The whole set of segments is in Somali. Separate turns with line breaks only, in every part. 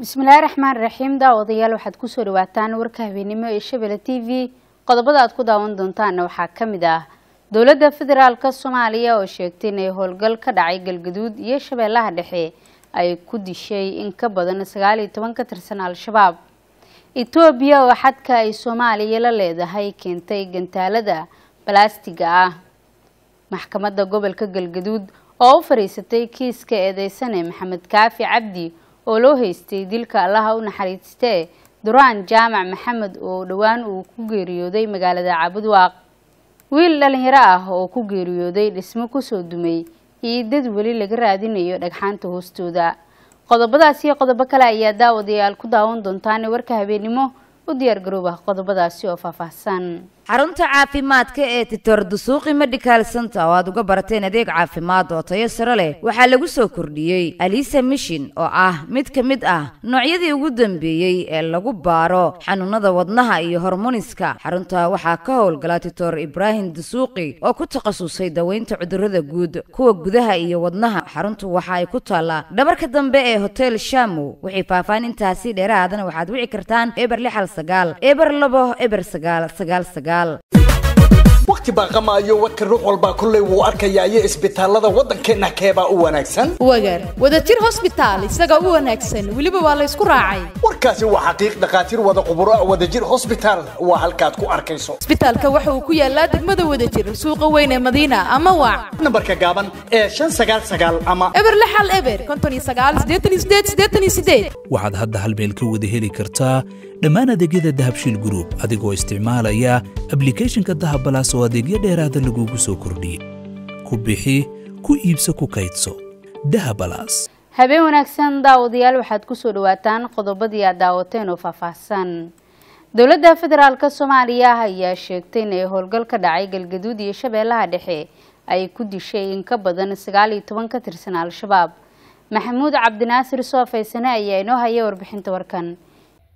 bismillaahi raxmaan raxiim daawadayaal waxaad ku soo dhawaataan warka habeenimo ee shabele t v. Qodobada aad ku daawan doontaana waxaa ka mid ah. Dowladda federaalka soomaaliya oo sheegtay inay howlgal ka dhacay galgaduud iyo shabeellaha dhexe ay ku dishay in ka badan sagaal iyo toban ka tirsan al-shabaab etoobiya oo xadka ay soomaaliya la leedahay keentay gantaalada balaastiga ah. Maxkamadda gobolka galgaduud oo u fadhiisatay kiiska eedeysane maxamed kaafi cabdi oo loo haystay dilka allaha u naxariistee duraan jaamac maxamed oo dhowaan uu ku geeriyooday magaalada cabudwaaq wiil dhalinyaro ah oo ku geeriyooday dhismo ku soo dumay iyo dad weli laga raadinayo dhagxaanta hoostooda. Qodobadaas iyo qodobo kale ayaa daawadayaal ku daawan doontaan warka habeenimo u diyaar garooba qodobadaasi oo faahfaahsan
xarunta caafimaadka ee titor dusuuqi medical center oo aad uga barateen adeeg caafimaad oo tayo sare leh waxaa lagu soo kordhiyey alisa mishin oo ah mid ka mid ah noocyadii ugu dambeeyey ee lagu baaro xanuunada wadnaha iyo hormoniska. Xarunta waxaa ka howlgala titor ibraahim dusuuqi oo ku takhasusay daweynta cudurrada guud kuwa gudaha iyo wadnaha. Xaruntu waxa ay ku taallaa dhabarka dambe ee hotel shamu. Wixii faahfaanintaasi dheeraadana waxaad wici kartaan eber lixal sagaal eber labo eber sagaal sagaal sagaal Real.
Waqti baa qamaayo wadka ruux walbaa kolley wuu arkayaa iyo isbitaallada waddankeenna keebaa u wanaagsan.
Wagar wadajir hosbitaal isaga u wanaagsan weliba waa laysku raacay.
Warkaasi waa xaqiiq dhakhaatiir wada quburo ah wadajir hosbitaal waa halkaad ku arkayso.
Isbitaalka waxa uu ku yaalaa degmada wadajir suuqa weyn ee madiina ama waac
nambarka gaaban ee shan sagaal sagaal ama
eber lixal eber konton iyo sagaal siddeetan iyo siddeed siddeetan iyo siddeed
waxaad hadda hal meel ka wada heli kartaa dhammaan adeegyada dahabshiil group adigoo isticmaalaya ablicathonka dahabalaas oo adeegyo dheeraada lagugu soo kordhiyey ku bixi ku iibso ku kaydso. Dahabalaas
habeen wanaagsan daawadayaal waxaad ku soo dhawaataan qodobadii aad daawateen oo faahfaahsan. Dowladda federaalka soomaaliya ayaa sheegtay inay howlgal ka dhacay galgaduud iyo shabeellaha dhexe ay ku dishay in ka badan sagaal iyo toban ka tirsan al-shabaab. Maxamuud cabdinaasir soofaysane ayaa inoo haya warbixinta warkan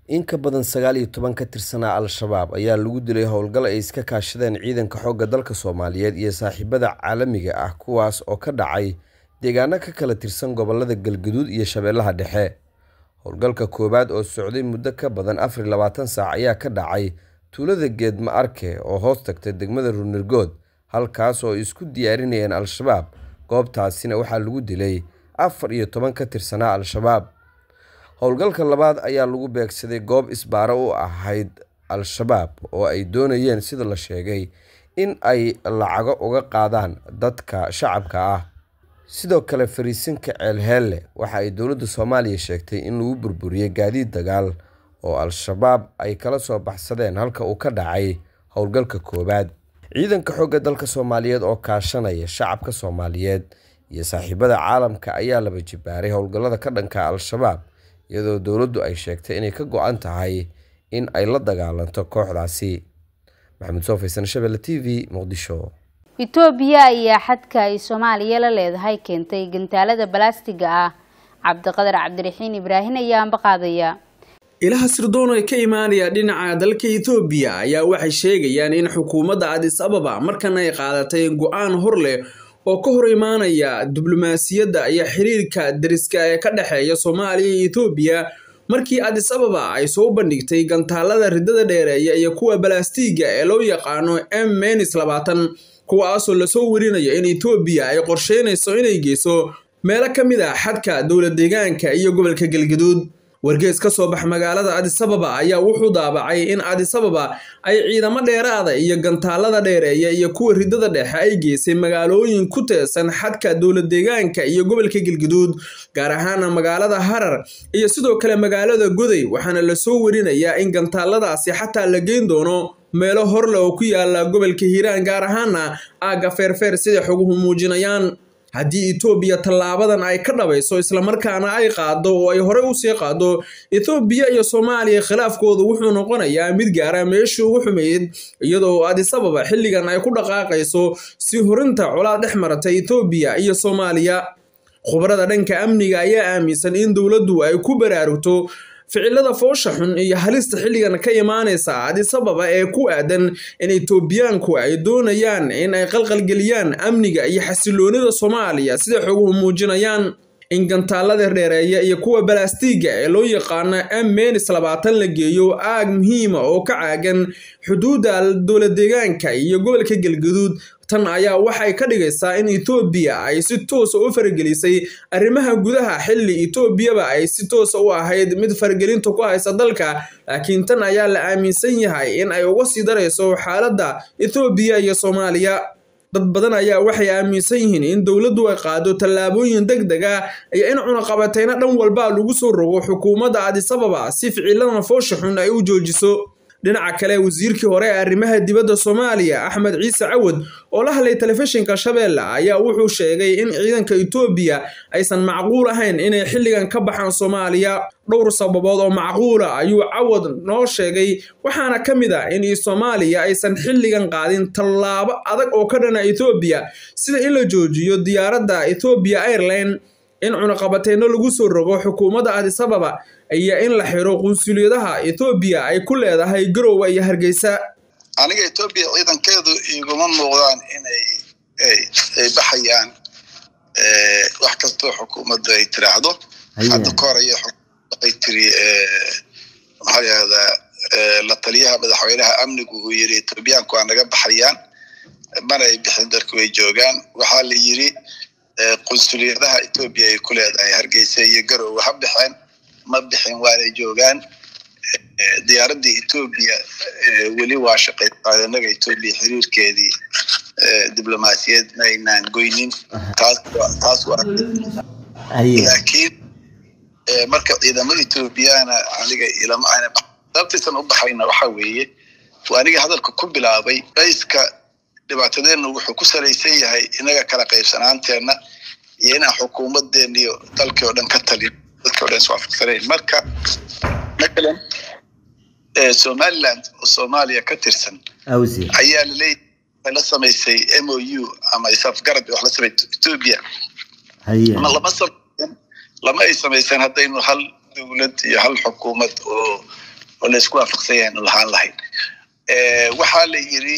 in ka badan sagaal iyo toban ka tirsanaa al-shabaab ayaa lagu dilay howlgal ay iska kaashadeen ciidanka xoogga dalka soomaaliyeed iyo saaxiibada caalamiga ah kuwaas oo ka dhacay deegaano ka kala tirsan gobollada galgaduud iyo shabeellaha dhexe. Howlgalka koowaad oo socday muddo ka badan afar iyo labaatan saac ayaa ka dhacay tuulada geedma arke oo hoos tagtay degmada runirgood halkaas oo isku diyaarinayeen al-shabaab. Goobtaasina waxaa lagu dilay afar iyo toban ka tirsanaa al-shabaab howlgalka labaad ayaa lagu beegsaday goob isbaaro u ahayd al-shabaab oo ay doonayeen sida la sheegay in ay lacago uga qaadaan dadka shacabka ah. Sidoo kale fariisinka ceelheelle waxa ay dowladda soomaaliya sheegtay in lagu burburiyey gaadiid dagaal oo al-shabaab ay kala soo baxsadeen halka uu ka dhacay howlgalka koowaad. Ciidanka xoogga dalka soomaaliyeed oo kaashanaya shacabka soomaaliyeed iyo saaxiibada caalamka ayaa laba jibaaray howlgallada ka dhanka al-shabaab iyadoo dowladdu ay sheegtay inay ka go-an tahay in ay la dagaalanto kooxdaasi. Maxamed soofaysan shabelle t v muqdisho.
Etoobiya ayaa xadka ay soomaaliya la leedahay keentay gantaalada balaastiga ah. Cabdiqadar cabdiraxiin ibraahin ayaa ambaqaadaya
ilaha sirdoon ee ka imaanaya dhinaca dalka etoobiya ayaa waxay sheegayaan in xukuumadda adis ababa markan ay qaadatay go'aan hor leh oo ka hor imaanaya diblomaasiyadda iyo xiriirka dariska ee ka dhexeeya soomaaliya iyo etoobiya markii adis ababa ay soo bandhigtay gantaalada riddada dheereeya iyo kuwa balaastiga ee loo yaqaano m menis labaatan kuwaasoo la soo warinayo in etoobiya ay qorsheynayso inay geyso meelo ka mid ah xadka dowla deegaanka iyo gobolka galgaduud wargees ka soo bax magaalada adis ababa ayaa wuxuu daabacay in adis ababa ay ciidamo dheeraada iyo gantaalada dheereeya iyo kuwa riddada dhexe ay geysay magaalooyin ku teesan xadka dowla deegaanka iyo gobolka galgaduud gaar ahaana magaalada harar iyo sidoo kale magaalada goday waxaana la soo warinayaa in gantaaladaasi xataa la geyn doono meelo horle oo ku yaalla gobolka hiiraan gaar ahaana aagga feerfeer sida xoguhu muujinayaan haddii etoobiya tallaabadan ay ka dhabayso islamarkaana ay qaado oo ay horey u sii qaado ethoobiya iyo soomaaliya khilaafkoodu wuxuu noqonayaa mid gaara meeshii ugu xumeyd iyadoo adis ababa xilligan ay ku dhaqaaqayso si horinta colaad dhex marata ethoobiya iyo soomaaliya. Khubarada dhanka amniga ayaa aaminsan in dowladdu ay ku baraarugto ficilada foosha xun iyo halista xilligan ka imaanaysa adis ababa ee ku aadan in etoobiyaanku ay doonayaan in ay qalqalgeliyaan amniga iyo xasiloonida soomaaliya sida xoguhu muujinayaan. In gantaalada dheereeya iyo kuwa balaastiga ee loo yaqaano mmenis labaatan la geeyo aag muhiima oo ka caagan xuduudda dowlad deegaanka iyo gobolka galgaduud tan ayaa waxay ka dhigaysaa in etoobiya ay si toosa u faragelisay arrimaha gudaha xilli etoobiyaba ay si toosa u ahayd mid faragelinta ku haysa dalka. Laakiin tan ayaa la aaminsan yahay in ay uga sii darayso xaaladda etoobiya iyo soomaaliya. Dad badan ayaa waxay aaminsan yihiin in dowladdu ay qaado tallaabooyin deg deg ah iyo in cunaqabatayna dhan walba lagu soo rogo xukuumadda adisababa si ficiladan foosha xun ay u joojiso dhinaca kale wasiirkii hore ee arrimaha dibadda soomaaliya axmed ciise cawad oo la hadlay telefishinka shabeelle ayaa wuxuu sheegay in ciidanka etoobiya aysan macquul ahayn inay xilligan ka baxaan soomaaliya. Dhowr sababood oo macquula ayuu cawad noo sheegay waxaana ka mid ah in soomaaliya aysan xilligan qaadin tallaabo adag oo ka dhana etoobiya sida in la joojiyo diyaaradda ethoobiya airline in cunaqabateyno lagu soo rogo xukuumadda adisababa iyo in la xiro qunsuliyadaha ethoobiya ay ku leedahay garowe iyo hargeysa.
Aniga etoobiya ciidankeedu iguma muuqdaan inay ay baxayaan wax kastoo xukuumaddu ay tiraahdo hadda ka hor aya ay tiri maxaa yahdaa la taliyaha madaxweynaha amnigu uu yiri etoobiyaanku waa naga baxayaan mana ay bixin dalku way joogaan. Waxaa la yiri qunsuliyadaha etoobiya ay ku leedahay hargeysa iyo garowe ha baxeen ma bixin waanay joogaan. Diyaaraddii etoobiya weli waa shaqaysaa inaga etoobiya xiriirkeedii diblomaasiyad ma aynaan goynin. Taas laakiin marka ciidamada etoobiyana aniga ilama ayna sababtaysan u baxayna waxa weeye aniga hadalka ku bilaabay bayska dhibaatadeenna wuxuu ku salaysan yahay inaga kala qaybsanaanteenna iyo inaan xukuumadeena iyo dalkii oo dhan ka talin dadkii o dhan iswaafaqsanayn marka. Matalan somaliland oo soomaaliya ka tirsan ayaa la leeyahay la samaysay m o u ama isafgarad wax la samay etoobiya ma lama samaysan lama ay samaysan haddaynu hal dowlad iyo hal xukuumad oo oo laysku waafaqsan yahay nu lahaan lahayn waxaa la yiri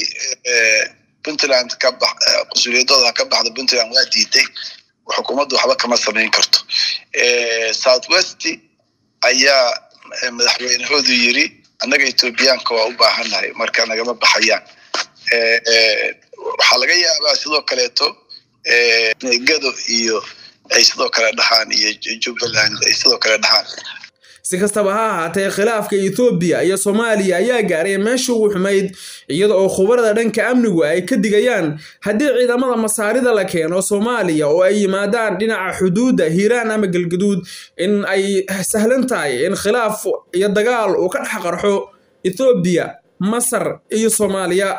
puntland ka bax qusuliyadooda ka baxda puntland waa diiday xukuumaddu waxba kama samayn karto south west ayaa madaxweynahoodu yiri annaga etoobiyaanka waa u baahannahay marka nagama baxayaan. Waxaa laga yaabaa sidoo kaleeto gado iyo ay sidoo kale dhahaan iyo jubbaland ay sidoo kale dhahaan
si kastaba ha ahaatee khilaafka ethoobiya iyo soomaaliya ayaa gaaray meesha ugu xumayd iyada oo khubarada dhanka amnigu ay ka digayaan haddii ciidamada masaarida la keeno soomaaliya oo ay yimaadaan dhinaca xuduudda hiiraan ama galgaduud in ay sahlan tahay in khilaaf iyo dagaal uu ka dhex qarxo ethoobiya masar iyo soomaaliya.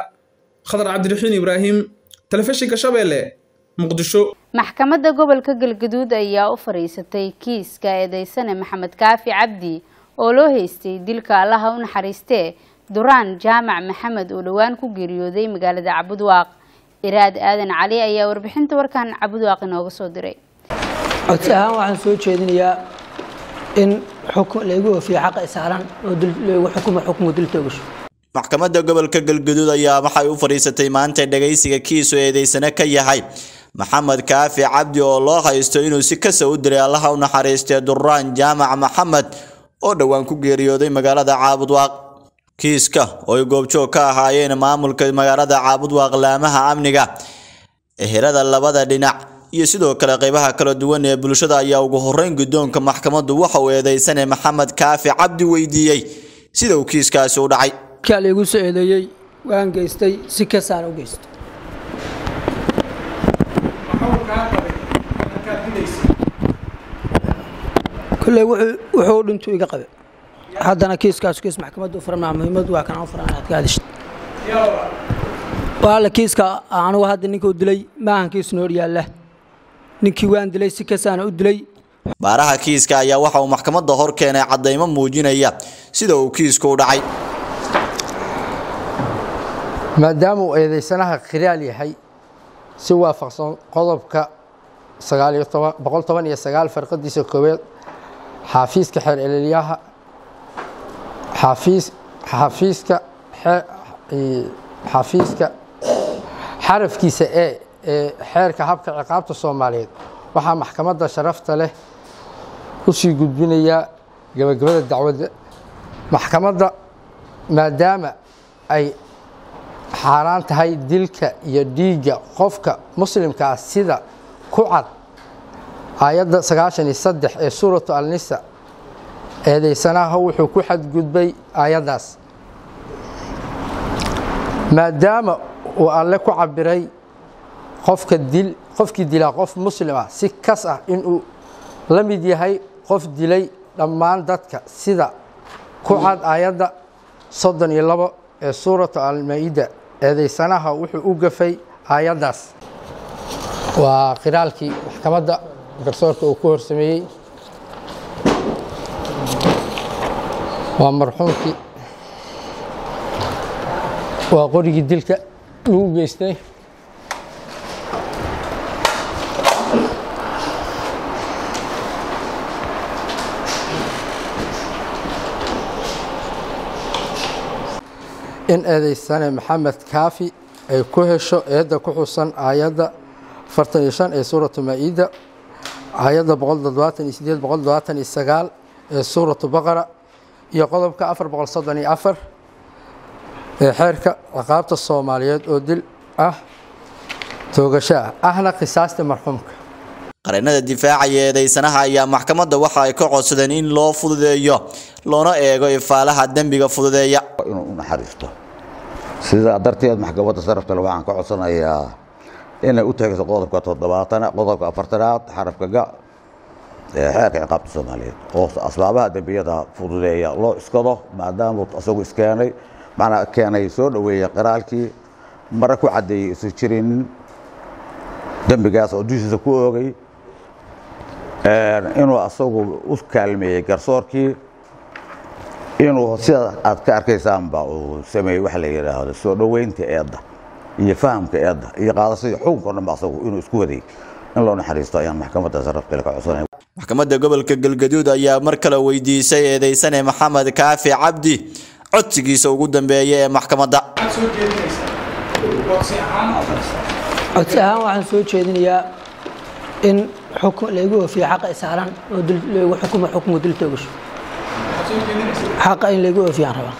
Khadar cabdiraxiin ibraahim telefishinka shabeelle muqdisho
maxkamadda gobolka galgaduud ayaa u fadhiisatay kiiska eedeysane maxamed kaafi cabdi oo loo haystay dilka allaha u naxariistee duraan jaamac maxamed oo dhowaan ku geeriyooday magaalada cabudwaaq. Iraad aadan cali ayaa warbixinta warkan cabudwaaq inooga soo diray.
Codsi ahaan waxaan soo jeedinayaa in xukun laygu oofiyo xaqa isaaran oo laygu xukumo xukunka dil toogasho
maxkamadda gobolka galgaduud ayaa waxay u fadhiisatay maanta dhagaysiga kiisu eedeysane ka yahay maxamed kaafi cabdi oo loo haysto inuu si kasa u diray allaha u naxariistee duraan jaamac maxamed oo dhowaan ku geeriyooday magaalada caabudwaaq kiiska oo ay goobjoog ka ahaayeen maamulka magaalada caabudwaaq laamaha amniga eherada labada dhinac iyo sidoo kale qeybaha kala duwan ee bulshada ayaa ugu horeyn guddoonka maxkamaddu waxa uu eedeysane maxamed kaafi cabdi weydiiyey. Sida uu kiiskaasi u dhacay.
Laygu soo eedeeyey waan geystay si kasaan u geystay kulley wuxuu dhintuu iga qabe. Haddana kiiskaas kiis maxkamadda u furanaa muhiimadu waa kan aan furan aad ka hadishid waala kiiska anugu hadda ninkuu dilay maahan kiis noor yaalla. Ninkii waan dilay si kasaana u dilay.
Baaraha kiiska ayaa waxa uu maxkamadda hor keenay caddaymo muujinaya sida uu kiisku u dhacay.
Maadaama uu eedeysanaha khiraal yahay si waafaqsan qodobka boqol toban iyo sagaal farqadiisa kooweed xaafiiska xeer elelyaha xaafiis xaafiiska xaafiiska xarafkiisa e ee xeerka habka ciqaabta soomaaliyeed. Waxaa maxkamadda sharafta leh u sii gudbinayaa gabagabada dacwadda. Maxkamadda maadaama ay xaaraan tahay dilka iyo dhiigga qofka muslimkaa sida ku cad aayadda sagaashan iyo saddex ee suuratu alnisa eedaysanaha wuxuu ku xadgudbay aayaddaas maadaama uu alle ku cabiray qofka dil qofkii dilaa qof muslima si kas ah inuu la mid yahay qof dilay dhammaan dadka. Sida ku cad aayadda soddon iyo labo ee suuratu almaa-ida eedaysanaha wuxuu u gafay aayaddaas waa qiraalkii maxkamadda garsoorka uu ku horsameeyey. Waa marxuumkii waa qorigii dilka lagu geystay. In eedaysane maxamed kaafi ay ku hesho eedda ku xusan aayadda afartan iyo shan ee suuratu maa-ida aayadda boqol toddobaatan iyo sideed boqol toddobaatan iyo sagaal ee suuratu baqara iyo qodobka afar boqol soddon iyo afar ee xeerka ciqaabta soomaaliyeed oo dil ah toogasho ah. Ahna qisaasta marxuumka.
Qareennada difaacaya eedeysanaha ayaa maxkamadda waxa ay ka codsadeen in loo fududeeyo loona eego ifaalaha dembiga fududeeya.
Inuu u naxariisto. Sidaa darteed maxkamadda saraftale waxaan ka codsanayaa inay u taegto qodobka toddobaatana qodobka afartanaad xarafka xeerka ciqaabta soomaaliyeed oo asbaabaha dembiyada fududeeya loo iskado maadaamuu isagu iskeenay macnaa keenay soo dhoweeya qiraalkii mare ku caddeeyey isu jirin dembigaas oo dushiisa ku oogay inuu asagu u kaalmeeyey garsoorkii inuu sida aad ka arkaysaanba uu sameeyey waxa la yidhaahdo soo dhoweynta eedda iyo fahamka eedda iyo qaadashadii xukunka o dhan ba asagu inuu isku waday. In loo naxariisto ayaan maxkamadda sarafkale ka codsanaya
maxkamadda gobolka galgaduud ayaa mar kale weydiisay eedeysane maxamed kaafi cabdi codsigiisa ugu dambeeya ee maxkamadda.
Codsi ahaan waxaan soo jeedinayaa in xukun laygu oofiyo xaqa isaaran oo laygu xukumo xukunka dil toogasho xaqa in laygu oofiyaan rabaa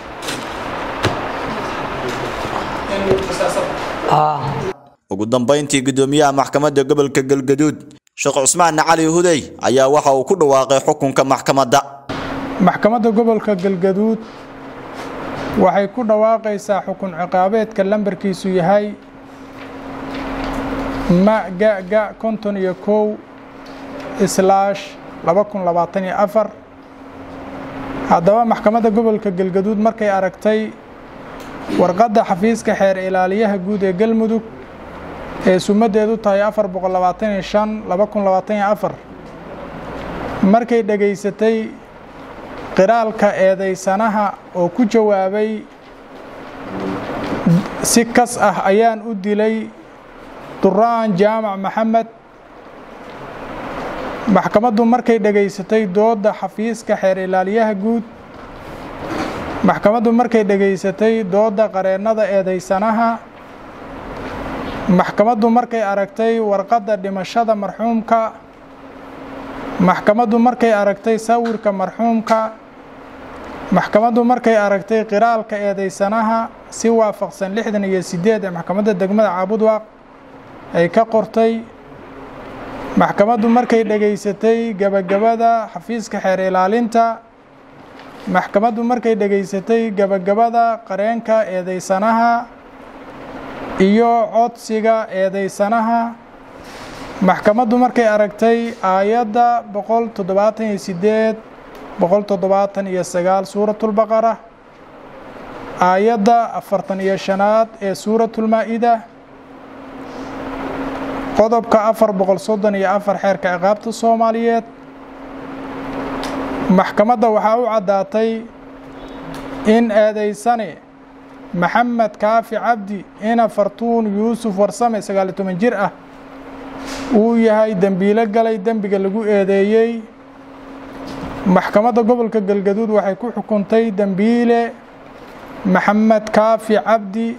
ugu dambeyntii gudoomiyaha maxkamadda gobolka galgaduud sheekh cusmaan cali hudey ayaa waxa uu ku dhawaaqay xukunka maxkamadda.
Maxkamadda gobolka galgaduud waxay ku dhawaaqaysaa xukun ciqaabeedka lambarkiisu yahay ma ga ga konton iyo kow islaash laba kun labaatan iyo afar. Haddaba maxkamadda gobolka galgaduud markay aragtay warqadda xafiiska xeer ilaaliyaha guud ee galmudug ee sumaddeedu tahay afar boqol labaatan iyo shan laba kun labaatan iyo afar. Markay dhegaysatay qiraalka eedaysanaha oo ku jawaabay si kas ah ayaan u dilay duraan jaamac maxamed. Maxkamaddu markay dhegaysatay doodda xafiiska xeer ilaaliyaha guud maxkamaddu markay dhegaysatay doodda qareennada eedaysanaha maxkamaddu markay aragtay warqadda dhimashada marxuumka maxkamaddu markay aragtay sawirka marxuumka maxkamaddu markay aragtay qiraalka eedaysanaha si waafaqsan lixdan iyo sideed ee maxkamadda degmada caabudwaaq ay ka qortay maxkamaddu markay dhegaysatay gabagabada xafiiska xeer ilaalinta maxkamaddu markay dhegaysatay gabagabada qareenka eedaysanaha iyo codsiga eedaysanaha maxkamaddu markay aragtay aayadda boqol toddobaatan iyo sideed boqol toddobaatan iyo sagaal suuratulbaqara aayadda afartan iyo shanaad ee suuratulmaa-ida qodobka afar boqol soddon iyo afar xeerka ciqaabta soomaaliyeed maxkamadda waxaa u caddaatay in eedaysane maxamed kaafi cabdi ina fartuun yuusuf warsame sagaali toban jir ah uu yahay dembiilo galay dembiga lagu eedeeyey. Maxkamadda gobolka galgaduud waxay ku xukuntay dembiile maxamed kaafi cabdi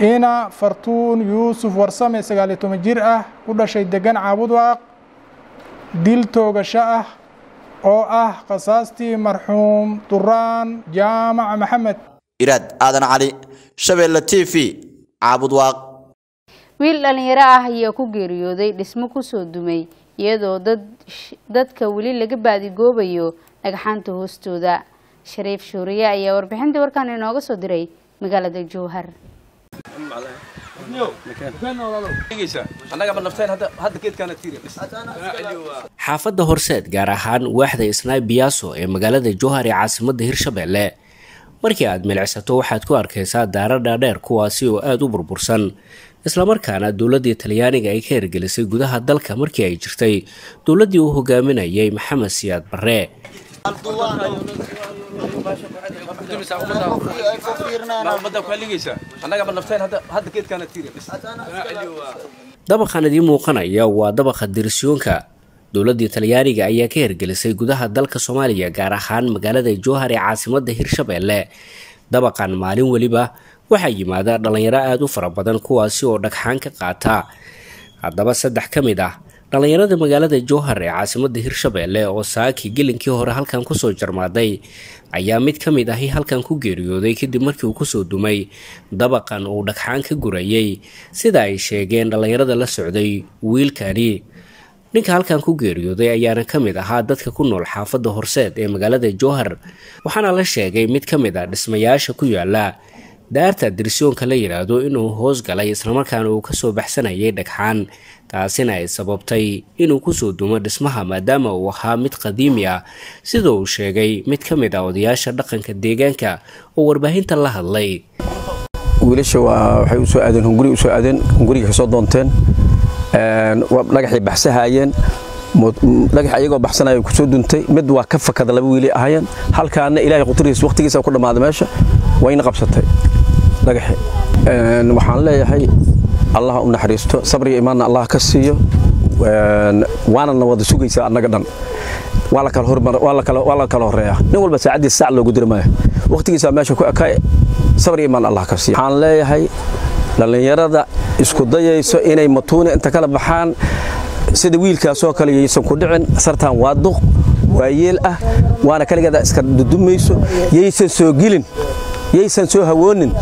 ina fartuun yuusuf warsame sagaaliyo toban jir ah ku dhashay degan caabudwaaq dil toogasho ah oo ah khasaastii marxuum duraan jaamac maxamed.
Iraad aadan cali shabeelle t v caabud waaq.
Wiil dhalinyaro ah ayaa ku geeriyooday dhismo ku soo dumay iyadoo dad dadka weli laga baadigoobayo dhagxaanta hoostooda. Shariif shuuriye ayaa warbixintii warkan inooga soo diray magaalada jowhar
xaafadda horseed gaar ahaan waaxda isnaay biyaaso ee magaalada jowhar ee caasimadda hirshabeelle markii aad milicsato waxaad ku arkaysaa daara dhaadheer kuwaasi oo aada u burbursan islamarkaana dowladdii talyaaniga ay ka hirgelisay gudaha dalka markii ay jirtay. Dowladdii uu hogaaminayay maxamed siyaad barre dabaqan idiin muuqanaya waa dabaqa dirisyoonka dowladdii talyaaniga ayaa ka hirgelisay gudaha dalka soomaaliya gaar ahaan magaalada jowhar ee caasimadda hirshabeelle dabaqan maalin weliba waxaa yimaada dhallinyaro aada u fara badan kuwaasi oo dhagxaan ka qaata. Haddaba saddex ka mid ah dhallinyarada magaalada jowhar ee caasimadda hirshabeelle oo saaki gelinkii hore halkan ku soo jarmaaday ayaa mid ka mid ahi halkan ku geeriyooday kadib markii uu ku soo dumay dabaqan uu dhagxaan ka gurayay. Sida ay sheegeen dhallinyarada la socday wiilkani. Ninka halkan ku geeriyooday ayaana ka mid ahaa dadka ku nool xaafadda horseed ee magaalada jowhar waxaana la sheegay mid ka mid ah dhismayaasha ku yaalla daarta dirisyoonka la yidhaahdo inuu hoos galay islamarkaana uu ka soo baxsanayay dhagxaan taasina ay sababtay inuu ku soo dumo dhismaha maadaama uu ahaa mid qadiimi ah sida uu sheegay mid ka mid ah odayaasha dhaqanka deegaanka oo warbaahinta la hadlay.
Wiilasha waxay u soo aadeen hunguri u soo aadeen hunguriga ka soo doonteen. Dhagaxay baxsahaayeen. Dhagax ayagoo baxsanaya ku soo duntay. Mid waa ka fakada laba wiili ahaayeen. Halkaana ilaahay quturigiis waqtigiisa ku dhammaaday meesha. Wayna qabsatay dhagaxi. Waxaan leeyahay allah u naxariisto sabriga imaanna allah ka siiyo. Waana na wada sugaysaa annaga dhan. Waa la kala horeeyaa nin walba saacadiisa saac loogu diri maayo. Waqtigiisa meesha ku ekaa sabriga imaan allah ka siiyo. Waxaan leeyahay dhallinyarada isku dayayso inay matuuna inta kala baxaan. Sida wiilkaasoo kale yaysan ku dhicin sartaan waa duq waa yeel ah waana kaligeeda iska dudumayso yaysan soo gelin yaysan soo hawoonin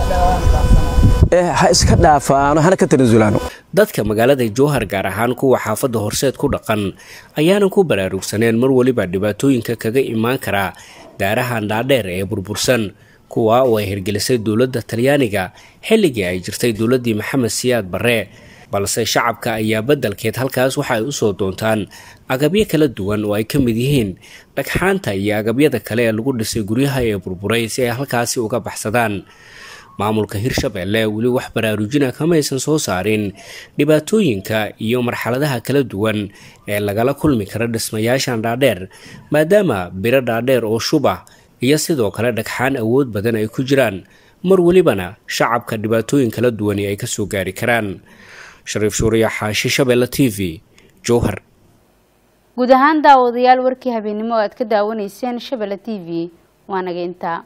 ee ha iska dhaafaano hana ka tanasulaano
dadka magaalada jowhar gaar ahaan kuwa xaafadda horseed ku dhaqan ayaanan ku baraarugsaneen mar weliba dhibaatooyinka kaga imaan karaa daarahan dhaadheer ee burbursan kuwa oo ay hirgelisay dowladda talyaaniga xilligii ay jirtay dowladdii maxamed siyaad barre balse shacabka ayaa beddelkeed halkaas waxa ay u soo doontaan. Agabyo kala duwan oo ay ka mid yihiin dhagxaanta iyo agabyada kale ee lagu dhisay guryaha ee burburay si ay halkaasi uga baxsadaan. Maamulka hirshabeelle weli wax baraarujina kamaysan soo saarin. Dhibaatooyinka iyo marxaladaha kala duwan ee lagala kulmi kara dhismayaashan dhaadheer maadaama biro dhaadheer oo shubah iyo sidoo kale dhagxaan awood badan ay ku jiraan mar welibana shacabka dhibaatooyin kala duwani ay ka soo gaari karaan shariif shuuriya xaashi shabeelle t v jowhar
guud ahaan daawadayaal warkii habeennimo oo aad ka daawanayseen shabelle t v waa naga intaa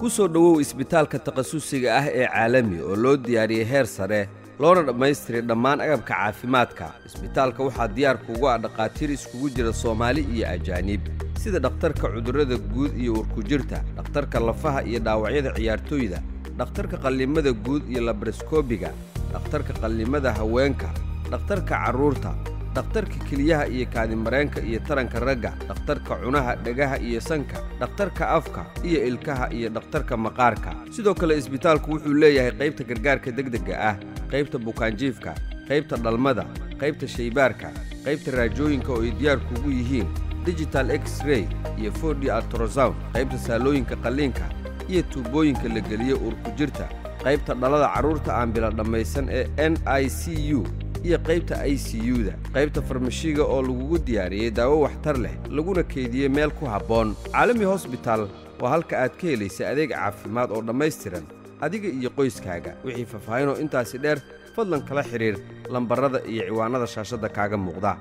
ku soo dhowow isbitaalka takhasusiga ah ee caalami oo loo diyaariyey heer sare loona dhammaystiray dhammaan agabka caafimaadka. Isbitaalka waxaa diyaar kuugu ah dhakhaatiir iskugu jira soomaali iyo ajaanib sida dhakhtarka cudurrada guud iyo urkujirta dhakhtarka lafaha iyo dhaawacyada ciyaartooyda dhakhtarka qallimada guud iyo labaroskoobiga dhakhtarka qallimada haweenka dhakhtarka carruurta dhakhtarka keliyaha iyo kaadimareenka iyo taranka ragga dhakhtarka cunaha dhegaha iyo sanka dhakhtarka afka iyo ilkaha iyo dhakhtarka maqaarka. Sidoo kale isbitaalku wuxuu leeyahay qaybta gargaarka degdegga ah qaybta bukaanjiifka qaybta dhalmada qaybta shaybaarka qaybta raajooyinka oo ay diyaar kuugu yihiin digital x-ray iyo ford altrosound qaybta saalooyinka qalliinka iyo tuubooyinka la geliyo uurkujirta qaybta dhalada carruurta aan bila dhammaysan ee n i c u iyo qaybta i c u-da. Qaybta farmashiga oo lagugu diyaariyey daawo waxtar leh laguna keydiyey meel ku habboon. Caalami hosbitaal waa halka aad ka helaysa adeeg caafimaad oo dhammaystiran adiga iyo qoyskaaga. Wixii faahfaahinoo intaasi dheer fadlan kala xidhiir lambarrada iyo ciwaannada shaashadda kaaga muuqda